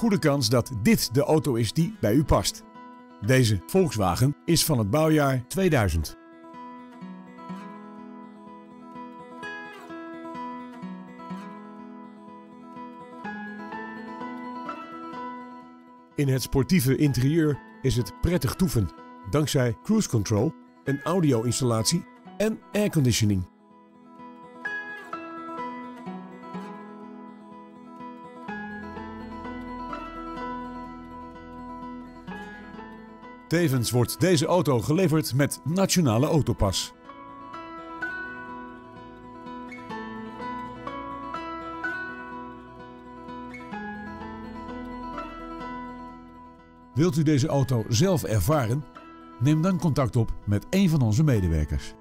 goede kans dat dit de auto is die bij u past. Deze Volkswagen is van het bouwjaar 2000. In het sportieve interieur is het prettig toeven, dankzij cruise control, een audio-installatie en airconditioning. Tevens wordt deze auto geleverd met Nationale Autopas. Wilt u deze auto zelf ervaren? Neem dan contact op met een van onze medewerkers.